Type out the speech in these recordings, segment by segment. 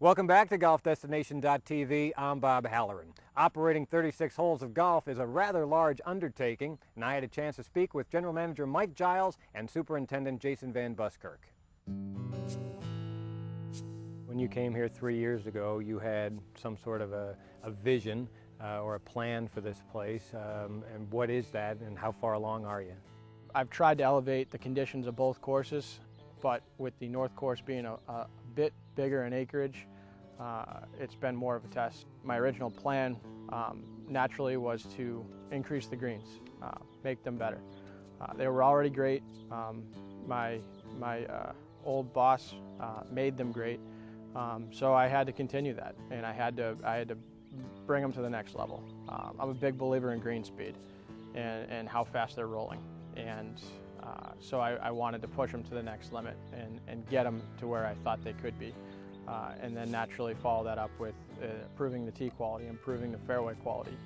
Welcome back to GolfDestination.tv. I'm Bob Halloran. Operating 36 holes of golf is a rather large undertaking, and I had a chance to speak with General Manager Mike Giles and Superintendent Jason VanBuskirk. When you came here three years ago, you had some sort of a, a vision uh, or a plan for this place. Um, and what is that, and how far along are you? I've tried to elevate the conditions of both courses, but with the north course being a, a bit bigger in acreage, uh, it's been more of a test. My original plan um, naturally was to increase the greens, uh, make them better. Uh, they were already great. Um, my my uh, old boss uh, made them great, um, so I had to continue that, and I had to I had to bring them to the next level. Um, I'm a big believer in green speed, and, and how fast they're rolling, and uh, so I, I, wanted to push them to the next limit and, and get them to where I thought they could be. Uh, and then naturally follow that up with uh, improving the tee quality, improving the fairway quality,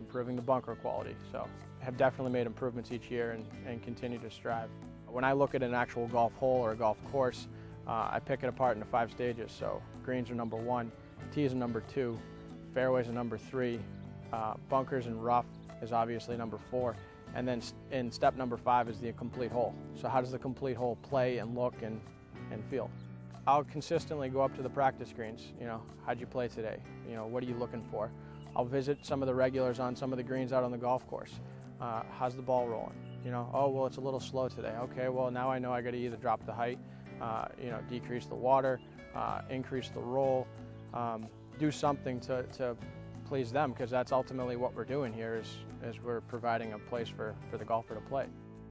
improving the bunker quality. So have definitely made improvements each year and, and continue to strive. When I look at an actual golf hole or a golf course, uh, I pick it apart into five stages. So greens are number one, tees are number two, fairways are number three, uh, bunkers and rough is obviously number four, and then in step number five is the complete hole. So how does the complete hole play and look and, and feel? I'll consistently go up to the practice greens. You know, how'd you play today? You know, what are you looking for? I'll visit some of the regulars on some of the greens out on the golf course. Uh, how's the ball rolling? You know, oh, well, it's a little slow today. Okay, well, now I know I got to either drop the height, uh, you know, decrease the water, uh, increase the roll, um, do something to, to please them because that's ultimately what we're doing here is, is we're providing a place for, for the golfer to play.